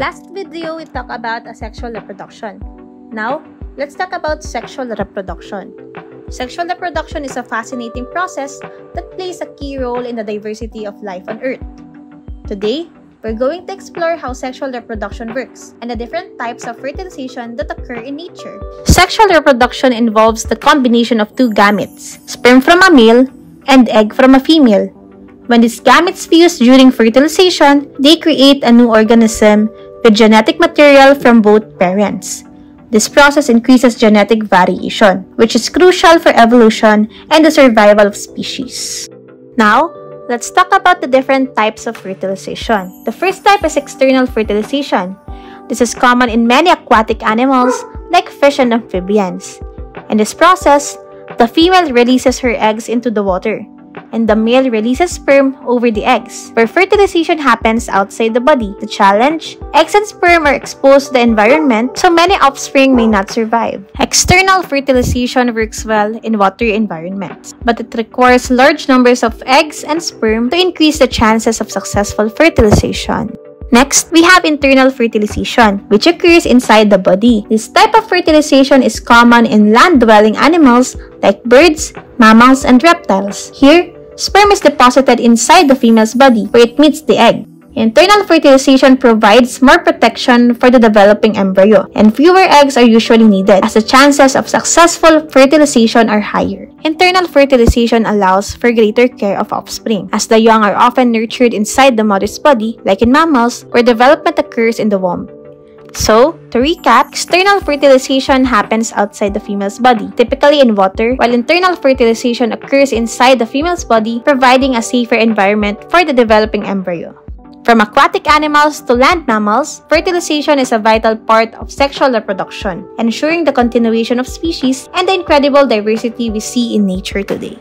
Last video, we talked about asexual reproduction. Now, let's talk about sexual reproduction. Sexual reproduction is a fascinating process that plays a key role in the diversity of life on Earth. Today, we're going to explore how sexual reproduction works and the different types of fertilization that occur in nature. Sexual reproduction involves the combination of two gametes, sperm from a male and egg from a female. When these gametes fuse during fertilization, they create a new organism with genetic material from both parents. This process increases genetic variation, which is crucial for evolution and the survival of species. Now, let's talk about the different types of fertilization. The first type is external fertilization. This is common in many aquatic animals like fish and amphibians. In this process, the female releases her eggs into the water, and the male releases sperm over the eggs, where fertilization happens outside the body. The challenge? Eggs and sperm are exposed to the environment, so many offspring may not survive. External fertilization works well in watery environments, but it requires large numbers of eggs and sperm to increase the chances of successful fertilization. Next, we have internal fertilization, which occurs inside the body. This type of fertilization is common in land-dwelling animals like birds, mammals, and reptiles. Here, sperm is deposited inside the female's body where it meets the egg. Internal fertilization provides more protection for the developing embryo, and fewer eggs are usually needed as the chances of successful fertilization are higher. Internal fertilization allows for greater care of offspring, as the young are often nurtured inside the mother's body, like in mammals, where development occurs in the womb. So, to recap, external fertilization happens outside the female's body, typically in water, while internal fertilization occurs inside the female's body, providing a safer environment for the developing embryo. From aquatic animals to land mammals, fertilization is a vital part of sexual reproduction, ensuring the continuation of species and the incredible diversity we see in nature today.